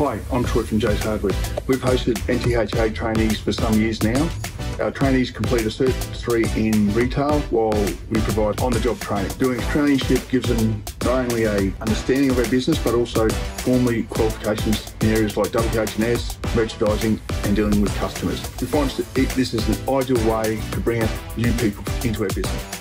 Hi, I'm Troy from Jeays Hardware. We've hosted NTHA trainees for some years now. Our trainees complete a Cert 3 in retail while we provide on-the-job training. Doing traineeship gives them not only a understanding of our business but also formally qualifications in areas like WH&S, merchandising and dealing with customers. We find that this is an ideal way to bring new people into our business.